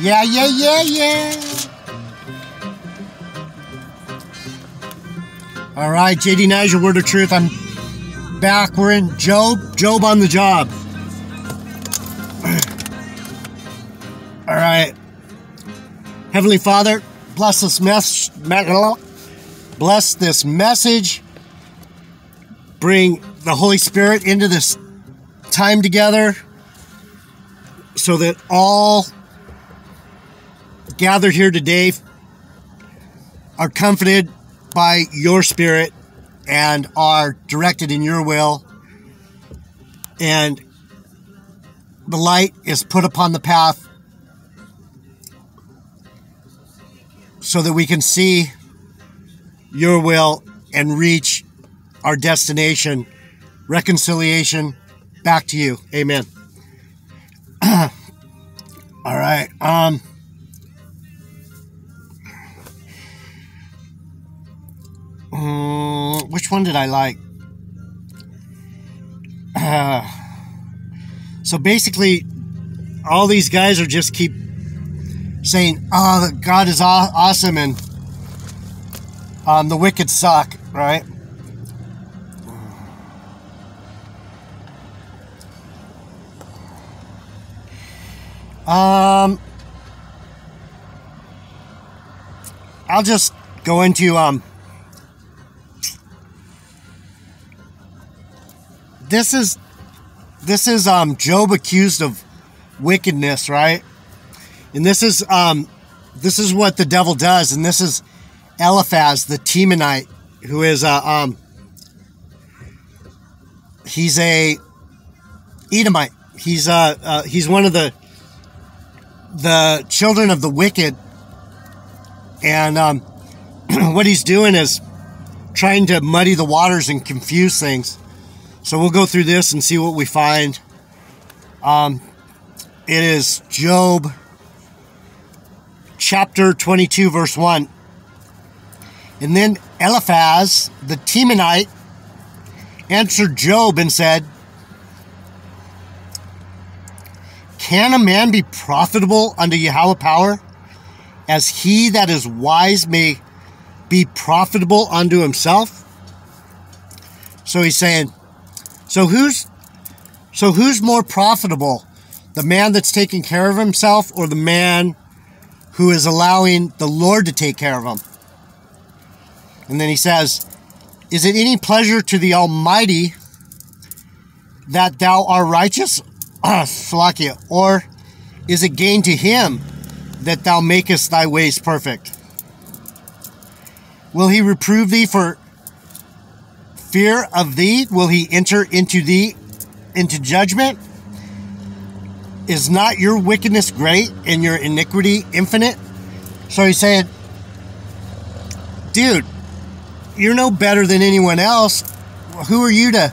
Yeah, yeah, yeah, yeah. All right, JDnijah, Word of Truth. I'm back. We're in Job. Job on the job. All right. Heavenly Father, bless this mess. Bless this message. Bring the Holy Spirit into this time together so that all gathered here today are comforted by your spirit and are directed in your will. And the light is put upon the path so that we can see your will and reach our destination, reconciliation back to you. Amen. All right. Um, um, which one did I like? Uh, so basically, all these guys are just keep saying, "Oh, God is aw- awesome," and um, the wicked suck, right? Um, I'll just go into um. This is this is um Job accused of wickedness, right? And this is um this is what the devil does, and this is Eliphaz the Temanite, who is a um he's a Edomite. He's uh, uh he's one of the the children of the wicked, and um, what he's doing is trying to muddy the waters and confuse things. So we'll go through this and see what we find. Um, it is Job chapter 22, verse 1. And then Eliphaz, the Temanite, answered Job and said, Can a man be profitable unto Yahweh power, as he that is wise may be profitable unto himself? So he's saying, so who's so who's more profitable? The man that's taking care of himself or the man who is allowing the Lord to take care of him? And then he says, Is it any pleasure to the Almighty that thou art righteous? Flakia, or is it gain to him that thou makest thy ways perfect? Will he reprove thee for fear of thee? Will he enter into thee into judgment? Is not your wickedness great and your iniquity infinite? So he's saying, dude, you're no better than anyone else. Who are you to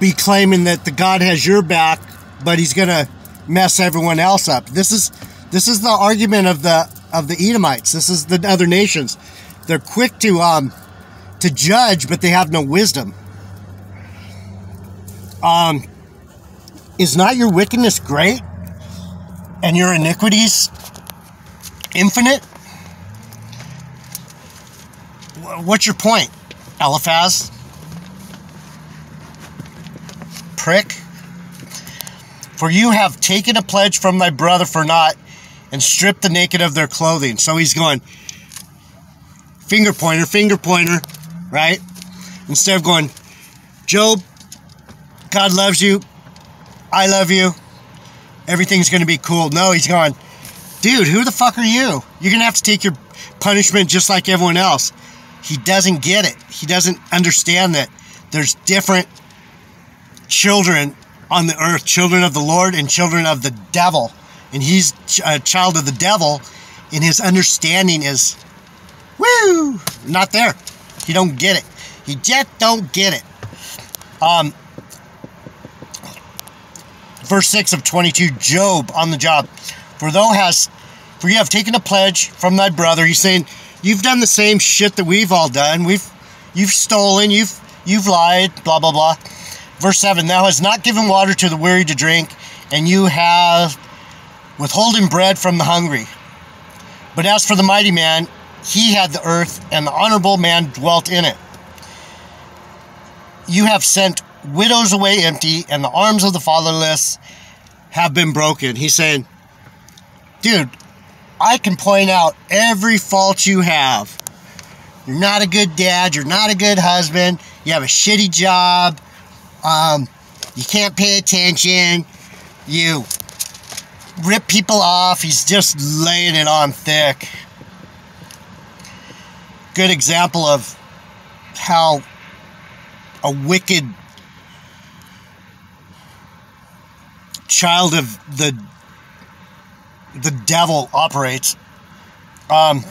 be claiming that the God has your back, but he's gonna mess everyone else up? This is this is the argument of the of the Edomites. This is the other nations. They're quick to um to judge, but they have no wisdom. Um, is not your wickedness great, and your iniquities infinite? What's your point, Eliphaz? Prick. For you have taken a pledge from thy brother for naught and stripped the naked of their clothing. So he's going, finger pointer, finger pointer, right? Instead of going, Job, God loves you. I love you. Everything's going to be cool. No, he's going, dude, who the fuck are you? You're going to have to take your punishment just like everyone else. He doesn't get it. He doesn't understand that there's different children on the earth children of the Lord and children of the devil. And he's a child of the devil, and his understanding is, woo, not there. He don't get it. He just don't get it. Um, verse 6 of 22, Job on the job. For thou hast, for you have taken a pledge from thy brother. He's saying, you've done the same shit that we've all done. We've you've stolen, you've you've lied, blah blah blah. Verse 7 Thou hast not given water to the weary to drink, and you have withholding bread from the hungry. But as for the mighty man, he had the earth, and the honorable man dwelt in it. You have sent widows away empty, and the arms of the fatherless have been broken. He's saying, dude, I can point out every fault you have. You're not a good dad. You're not a good husband. You have a shitty job. Um, you can't pay attention. You rip people off. He's just laying it on thick. Good example of how a wicked child of the the devil operates. Um,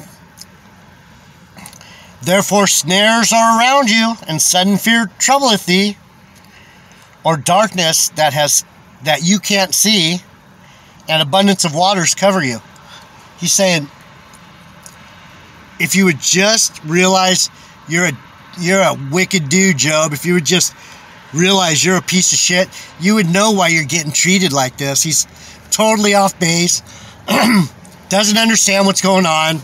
Therefore snares are around you, and sudden fear troubleth thee, or darkness that has that you can't see, and abundance of waters cover you. He's saying, if you would just realize you're a you're a wicked dude, Job, if you would just realize you're a piece of shit, you would know why you're getting treated like this. He's totally off base, doesn't understand what's going on,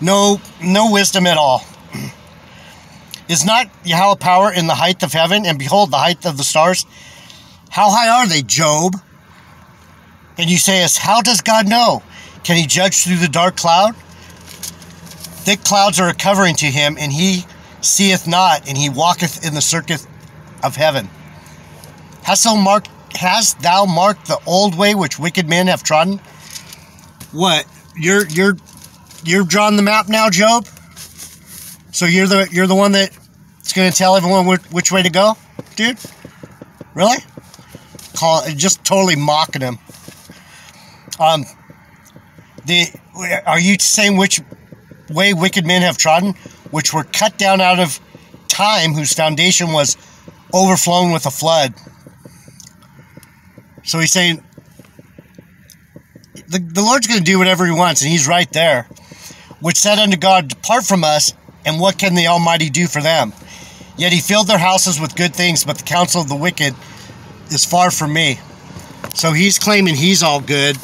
no no wisdom at all. Is not Yahweh power in the height of heaven, and behold the height of the stars? How high are they, Job? And you say, how does God know? Can he judge through the dark cloud? Thick clouds are a covering to him, and he seeth not, and he walketh in the circuit of heaven. Hast thou marked, hast thou marked the old way which wicked men have trodden? What? You're you're you're drawing the map now, Job? So you're the you're the one that's going to tell everyone which, which way to go, dude? Really? Call just totally mocking him. Um, the are you saying which way wicked men have trodden, which were cut down out of time, whose foundation was overflown with a flood? So he's saying the, the Lord's going to do whatever he wants, and he's right there. Which said unto God, Depart from us, and what can the Almighty do for them? Yet he filled their houses with good things, but the counsel of the wicked is far from me. So he's claiming he's all good,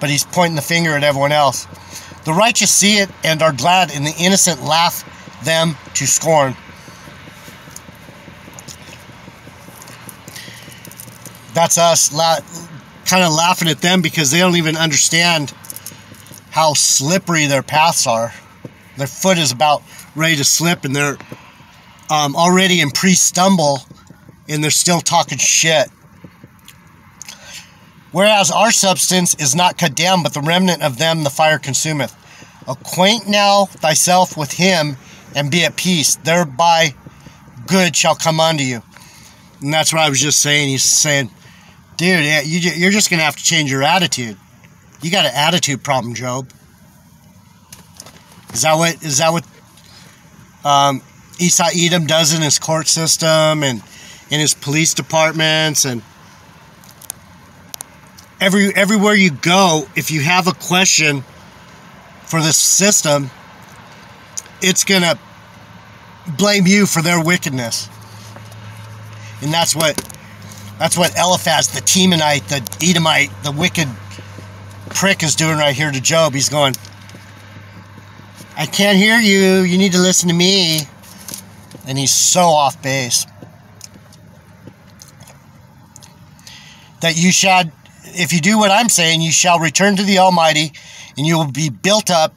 but he's pointing the finger at everyone else. The righteous see it and are glad, and the innocent laugh them to scorn. That's us kind of laughing at them because they don't even understand how slippery their paths are. Their foot is about ready to slip and they're um, already in pre-stumble and they're still talking shit. Whereas our substance is not cut down, but the remnant of them the fire consumeth. Acquaint now thyself with him and be at peace. Thereby good shall come unto you. And that's what I was just saying. He's saying, dude, yeah, you're just going to have to change your attitude. You got an attitude problem, Job. Is that what is that what um, Esau Edom does in his court system and in his police departments and every everywhere you go, if you have a question for this system, it's gonna blame you for their wickedness. And that's what that's what Eliphaz, the Temanite, the Edomite, the wicked prick is doing right here to Job. He's going, I can't hear you. You need to listen to me. And he's so off base. That you shall, if you do what I'm saying, you shall return to the Almighty, and you will be built up,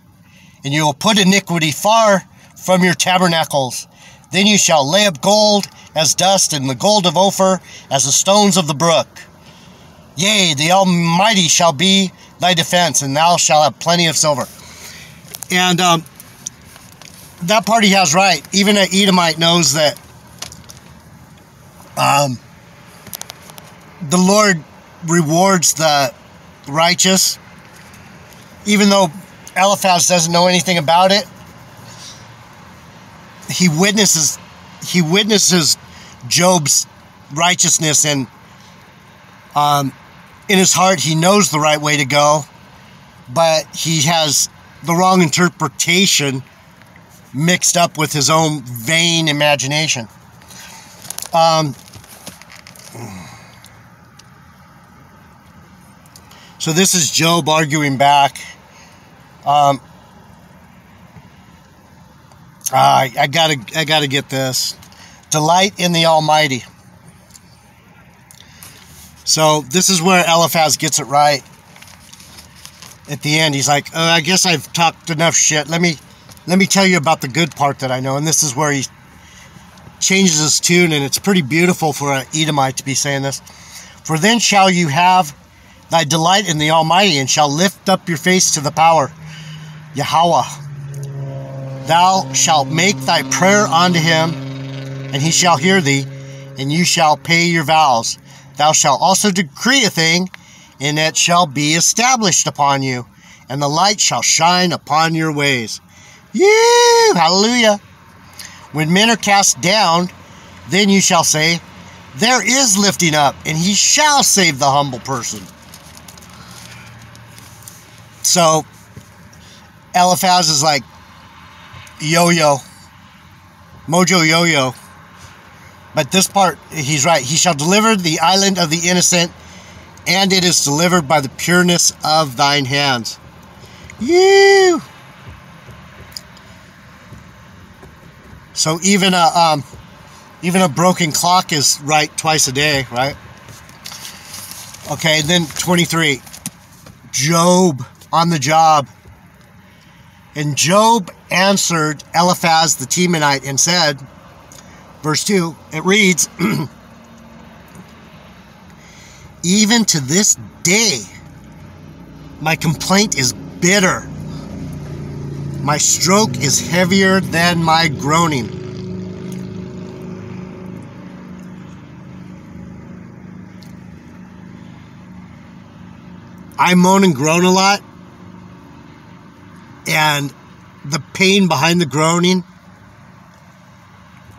and you will put iniquity far from your tabernacles. Then you shall lay up gold as dust, and the gold of Ophir as the stones of the brook. Yea, the Almighty shall be thy defense, and thou shalt have plenty of silver. And um, that part he has right. Even an Edomite knows that um, the Lord rewards the righteous. Even though Eliphaz doesn't know anything about it, he witnesses he witnesses Job's righteousness and um, in his heart he knows the right way to go, but he has the wrong interpretation mixed up with his own vain imagination. Um, so this is Job arguing back. Um, I, I gotta, I gotta get this. Delight in the Almighty. So this is where Eliphaz gets it right. At the end, he's like, uh, "I guess I've talked enough shit. Let me, let me tell you about the good part that I know." And this is where he changes his tune, and it's pretty beautiful for an Edomite to be saying this. For then shall you have thy delight in the Almighty, and shall lift up your face to the power, Yahweh. Thou shalt make thy prayer unto him, and he shall hear thee, and you shall pay your vows. Thou shalt also decree a thing, and it shall be established upon you, and the light shall shine upon your ways. Hallelujah. When men are cast down, then you shall say, There is lifting up, and he shall save the humble person. So, Eliphaz is like, Yo yo, Mojo yo yo. But this part, he's right. He shall deliver the island of the innocent, and it is delivered by the pureness of thine hands. You. So even a um, even a broken clock is right twice a day, right? Okay, then 23. Job on the job. And Job answered Eliphaz the Temanite and said, verse 2, it reads, Even to this day, my complaint is bitter. My stroke is heavier than my groaning. I moan and groan a lot. And the pain behind the groaning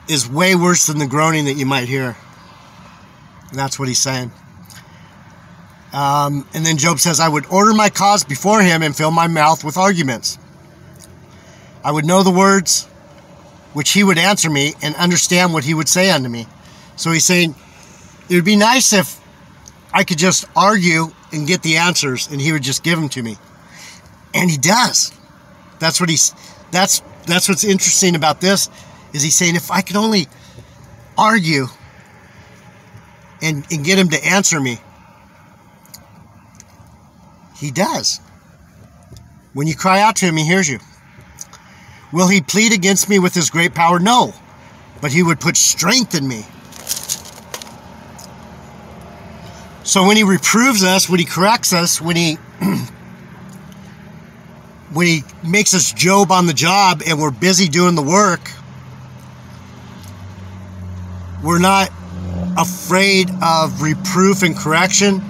is way worse than the groaning that you might hear. And that's what he's saying. Um, and then Job says, I would order my cause before him and fill my mouth with arguments. I would know the words which he would answer me and understand what he would say unto me. So he's saying, it would be nice if I could just argue and get the answers and he would just give them to me. And he does. That's what he's that's that's what's interesting about this is he's saying if I could only argue and, and get him to answer me. He does. When you cry out to him, he hears you. Will he plead against me with his great power? No. But he would put strength in me. So when he reproves us, when he corrects us, when he when he makes us Job on the job and we're busy doing the work, we're not afraid of reproof and correction.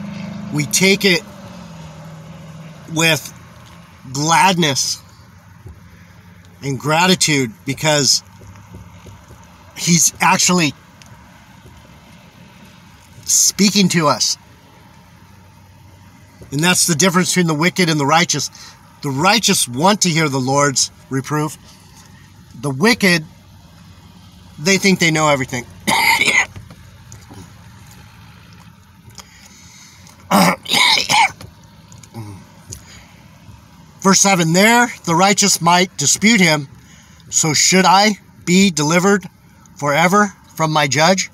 We take it with gladness and gratitude because he's actually speaking to us. And that's the difference between the wicked and the righteous. The righteous want to hear the Lord's reproof. The wicked, they think they know everything. Verse 7 There the righteous might dispute him, so should I be delivered forever from my judge?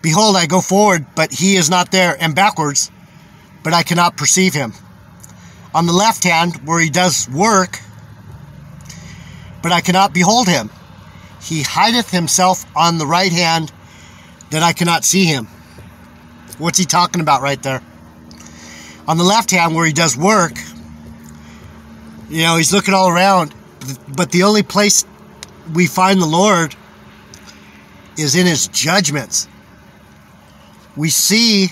Behold, I go forward, but he is not there, and backwards, but I cannot perceive him. On the left hand, where he does work, but I cannot behold him. He hideth himself on the right hand, that I cannot see him. What's he talking about right there? On the left hand, where he does work, you know, he's looking all around, but the only place we find the Lord is in his judgments. We see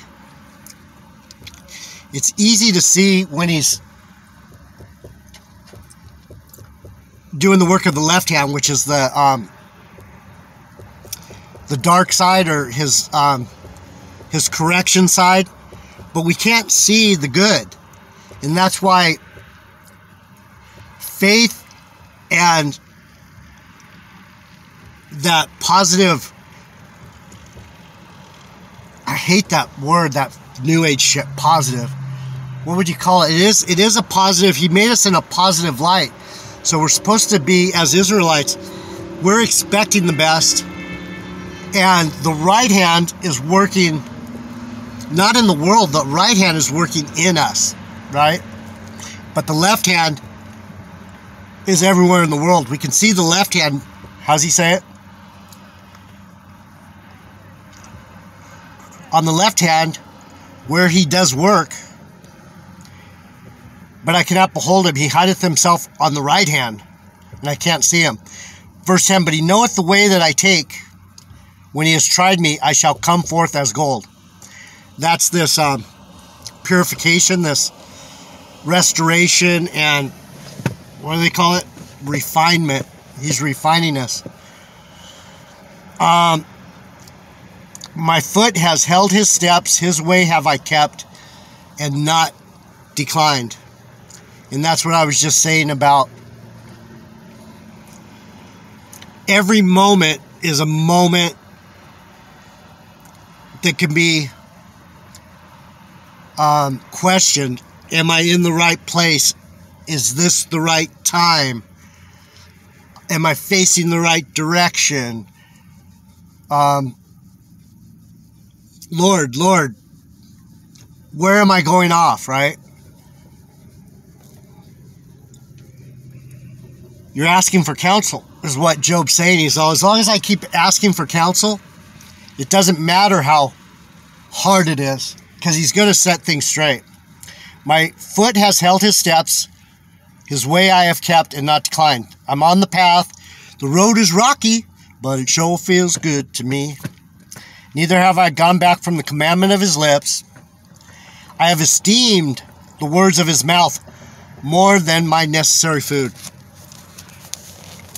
it's easy to see when he's doing the work of the left hand, which is the um, the dark side or his um, his correction side, but we can't see the good, and that's why faith and that positive I hate that word, that new age shit, positive. What would you call it? It is it is a positive. He made us in a positive light. So we're supposed to be as Israelites, we're expecting the best. And the right hand is working not in the world, the right hand is working in us, right? But the left hand is everywhere in the world. We can see the left hand. How's he say it? On the left hand, where he does work, but I cannot behold him. He hideth himself on the right hand, and I can't see him. Verse 10 But he knoweth the way that I take. When he has tried me, I shall come forth as gold. That's this um, purification, this restoration, and what do they call it? Refinement. He's refining us. Um, my foot has held his steps, his way have I kept, and not declined. And that's what I was just saying about every moment is a moment that can be um, questioned. Am I in the right place? Is this the right time? Am I facing the right direction? Um, Lord, Lord, where am I going off, right? You're asking for counsel, is what Job's saying. He's all, as long as I keep asking for counsel, it doesn't matter how hard it is, because he's going to set things straight. My foot has held his steps, his way I have kept and not declined. I'm on the path. The road is rocky, but it sure feels good to me. Neither have I gone back from the commandment of his lips. I have esteemed the words of his mouth more than my necessary food.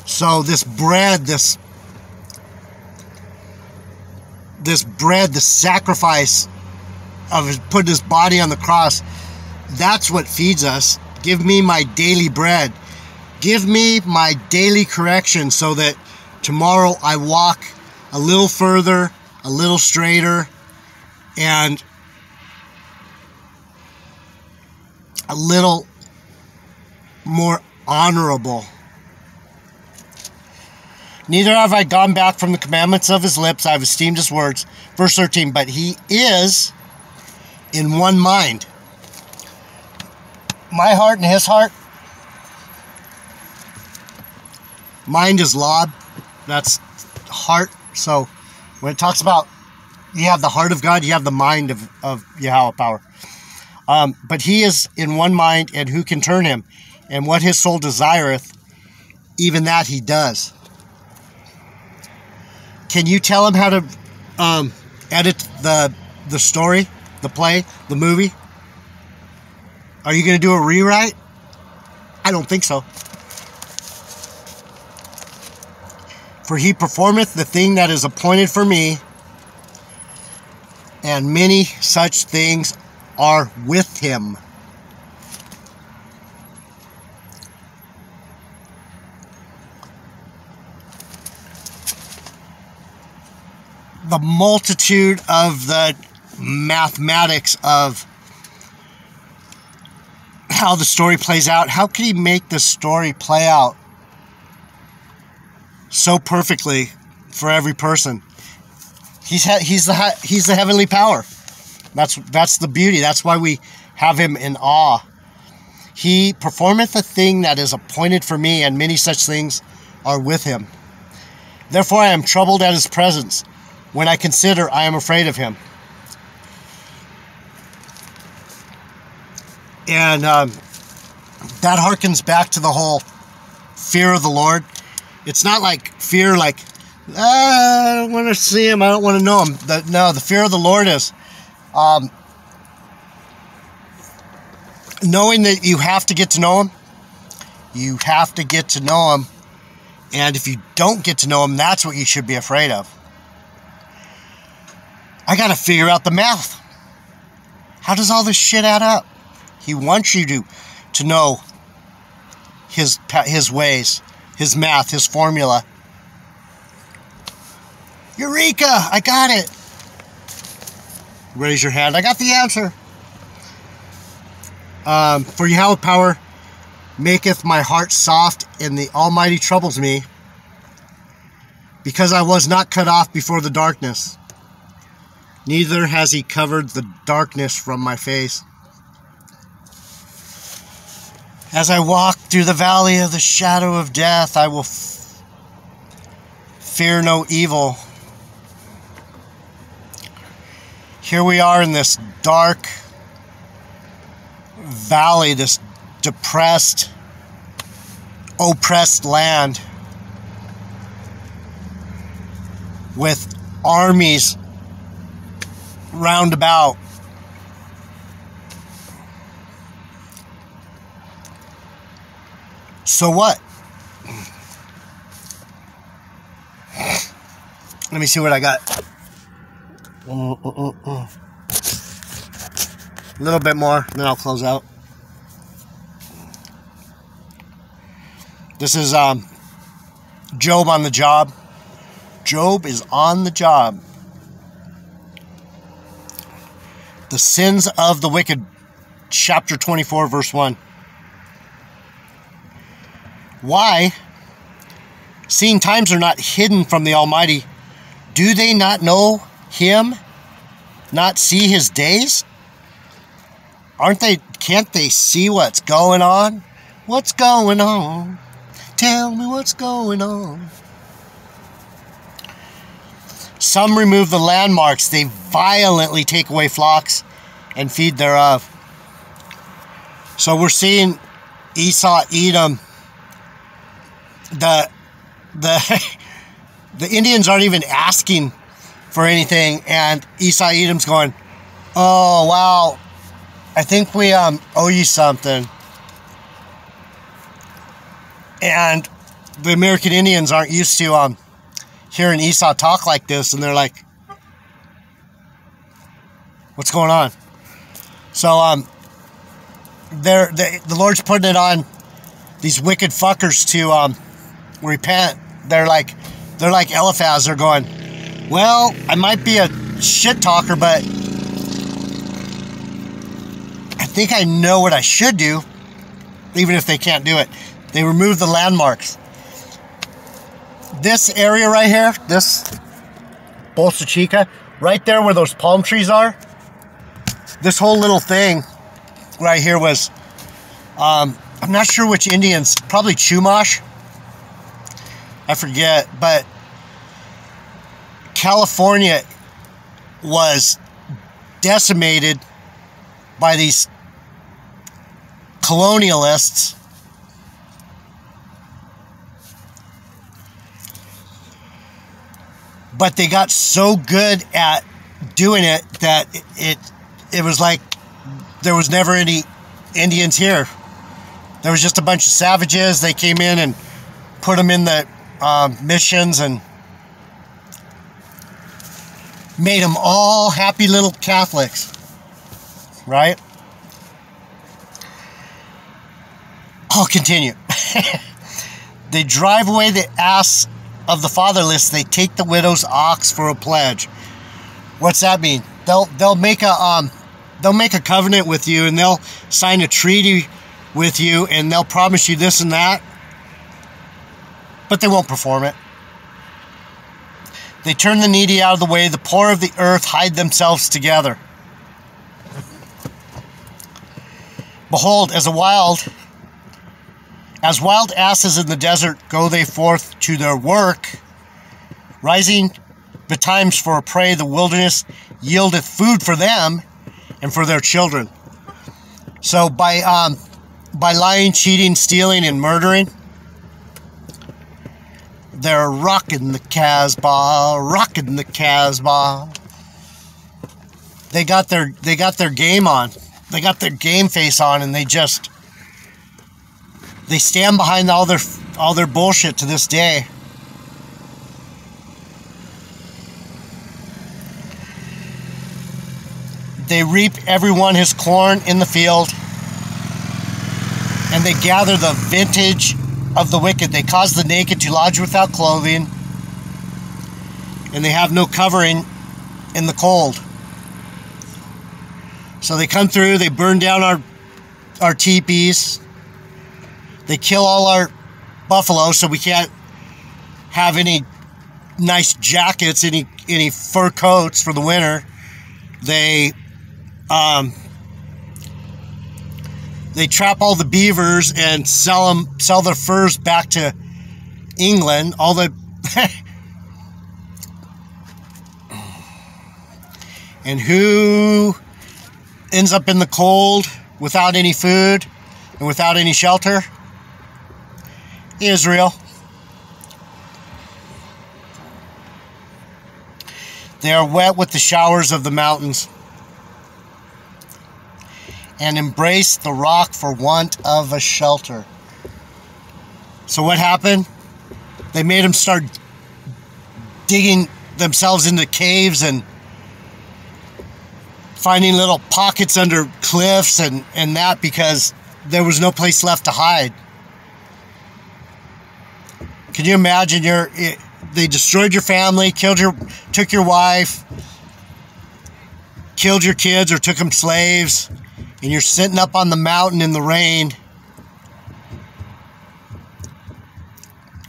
So this bread, this this bread, the sacrifice of putting his body on the cross, that's what feeds us. Give me my daily bread. Give me my daily correction so that tomorrow I walk a little further, a little straighter, and a little more honorable. Neither have I gone back from the commandments of his lips. I have esteemed his words. Verse 13, but he is in one mind. My heart and his heart. Mind is lob. That's heart. So when it talks about you have the heart of God, you have the mind of, of Yahweh power. Um, but he is in one mind, and who can turn him? And what his soul desireth, even that he does. Can you tell him how to um, edit the the story, the play, the movie? Are you going to do a rewrite? I don't think so. For he performeth the thing that is appointed for me, and many such things are with him. The multitude of the mathematics of how the story plays out. How could he make the story play out so perfectly for every person? He's he's the he's the heavenly power. That's that's the beauty. That's why we have him in awe. He performeth a thing that is appointed for me, and many such things are with him. Therefore I am troubled at his presence when I consider I am afraid of him. And um, that harkens back to the whole fear of the Lord. It's not like fear, like, ah, I don't want to see him, I don't want to know him. The, no, the fear of the Lord is um, knowing that you have to get to know him. You have to get to know him. And if you don't get to know him, that's what you should be afraid of. I got to figure out the math. How does all this shit add up? He wants you to, to know his his ways, his math, his formula. Eureka! I got it. Raise your hand. I got the answer. Um, for Yahweh power maketh my heart soft, and the Almighty troubles me, because I was not cut off before the darkness. Neither has he covered the darkness from my face. As I walk through the valley of the shadow of death, I will fear no evil. Here we are in this dark valley, this depressed, oppressed land with armies roundabout. So what? Let me see what I got. A little bit more, then I'll close out. This is um, Job on the job. Job is on the job. The sins of the wicked, chapter 24, verse 1. Why, seeing times are not hidden from the Almighty, do they not know Him, not see His days? Aren't they, can't they see what's going on? What's going on? Tell me what's going on. Some remove the landmarks. They violently take away flocks and feed thereof. So we're seeing Esau, Edom, the the the Indians aren't even asking for anything, and Esau, Edom's going, "Oh wow, I think we um owe you something." And the American Indians aren't used to um hearing Esau talk like this, and they're like, "What's going on?" So um, they're they, the Lord's putting it on these wicked fuckers to um repent. They're like they're like Eliphaz. They're going, "Well, I might be a shit talker, but I think I know what I should do, even if they can't do it." They remove the landmarks this area right here, this Bolsa Chica, right there where those palm trees are, this whole little thing right here was, um, I'm not sure which Indians, probably Chumash. I forget, but California was decimated by these colonialists but they got so good at doing it that it, it, was like there was never any Indians here. There was just a bunch of savages. They came in and put them in the um, missions and made them all happy little Catholics, right? I'll continue. they drive away the ass of the fatherless, they take the widow's ox for a pledge. What's that mean? They'll they'll make a um they'll make a covenant with you and they'll sign a treaty with you and they'll promise you this and that, but they won't perform it. They turn the needy out of the way, the poor of the earth hide themselves together. Behold, as a wild as wild asses in the desert go they forth to their work, rising betimes for a prey, the wilderness yieldeth food for them and for their children. So by um, by lying, cheating, stealing, and murdering, they're rocking the Casbah, rocking the Casbah. They got their they got their game on. They got their game face on, and they just they stand behind all their all their bullshit to this day. They reap everyone his corn in the field, and they gather the vintage of the wicked. They cause the naked to lodge without clothing, and they have no covering in the cold. So they come through, they burn down our our teepees, they kill all our buffalo, so we can't have any nice jackets, any any fur coats for the winter. They um, they trap all the beavers and sell them sell their furs back to England. All the and who ends up in the cold without any food and without any shelter? Israel. They are wet with the showers of the mountains and embrace the rock for want of a shelter. So, what happened? They made them start digging themselves into caves and finding little pockets under cliffs and, and that because there was no place left to hide. Can you imagine? Your they destroyed your family, killed your, took your wife, killed your kids, or took them slaves and you're sitting up on the mountain in the rain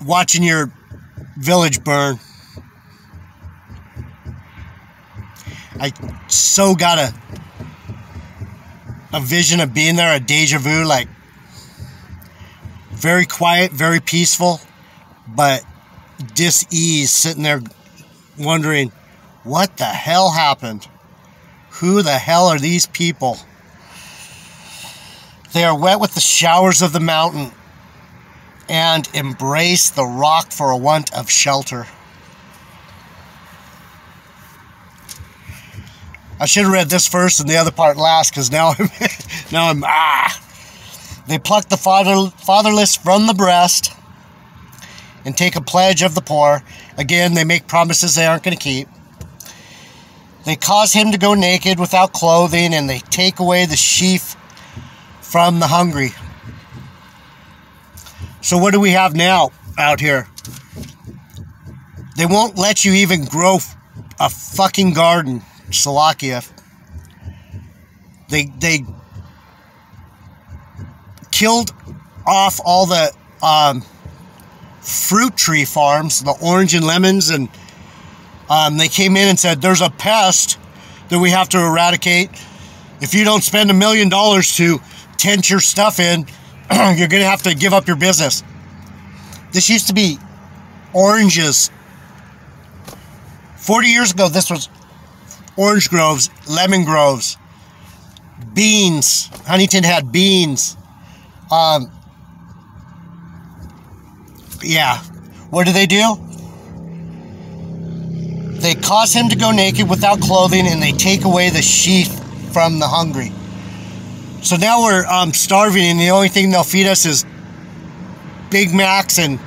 watching your village burn. I so got a a vision of being there, a deja vu, like very quiet, very peaceful, but dis-ease, sitting there wondering, what the hell happened? Who the hell are these people? They are wet with the showers of the mountain and embrace the rock for a want of shelter. I should have read this first and the other part last because now I'm now I'm ah. They pluck the father, fatherless from the breast and take a pledge of the poor. Again, they make promises they aren't going to keep. They cause him to go naked without clothing and they take away the sheaf from the hungry. So what do we have now out here? They won't let you even grow a fucking garden, Slovakia. They they killed off all the um, fruit tree farms, the orange and lemons, and um, they came in and said, "There's a pest that we have to eradicate. If you don't spend a million dollars to tent your stuff in, you're going to have to give up your business. This used to be oranges. 40 years ago, this was orange groves, lemon groves, beans. Huntington had beans. Um, yeah. What do they do? They cause him to go naked without clothing and they take away the sheath from the hungry. So now we're um, starving, and the only thing they'll feed us is Big Macs and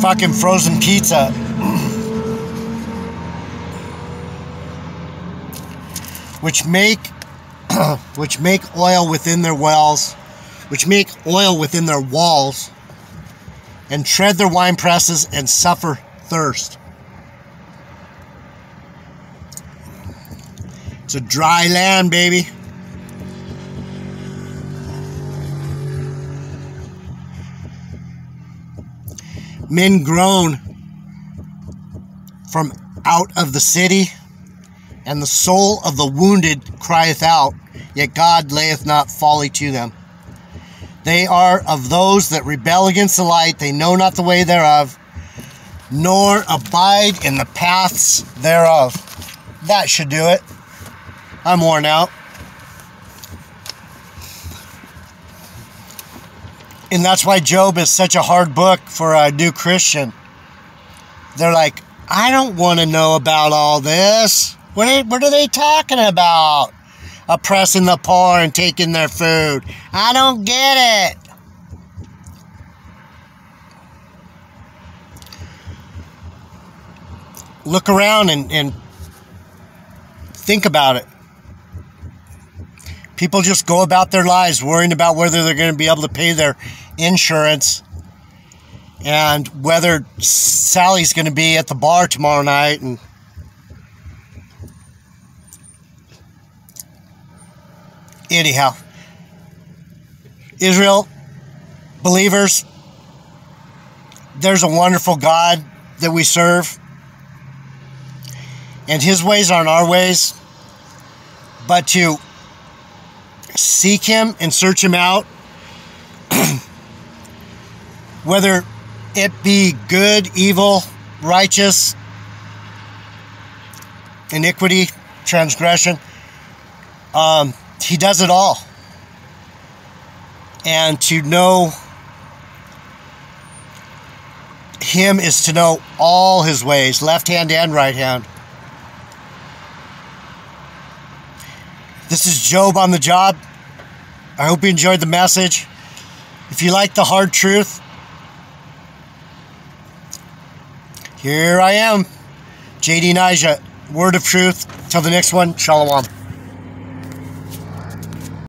fucking frozen pizza. which make which make oil within their wells, which make oil within their walls, and tread their wine presses and suffer thirst. It's a dry land, baby. men groan from out of the city, and the soul of the wounded crieth out, yet God layeth not folly to them. They are of those that rebel against the light, they know not the way thereof, nor abide in the paths thereof. That should do it. I'm worn out. And that's why Job is such a hard book for a new Christian. They're like, I don't want to know about all this. What are, what are they talking about? Oppressing the poor and taking their food. I don't get it. Look around and, and think about it. People just go about their lives worrying about whether they're going to be able to pay their insurance and whether Sally's going to be at the bar tomorrow night and anyhow Israel believers there's a wonderful God that we serve and his ways aren't our ways but to seek him and search him out whether it be good, evil, righteous, iniquity, transgression. Um, he does it all. And to know him is to know all his ways, left hand and right hand. This is Job on the job. I hope you enjoyed the message. If you like the hard truth, Here I am, JDnijah, Word of Truth. Till the next one, Shalom.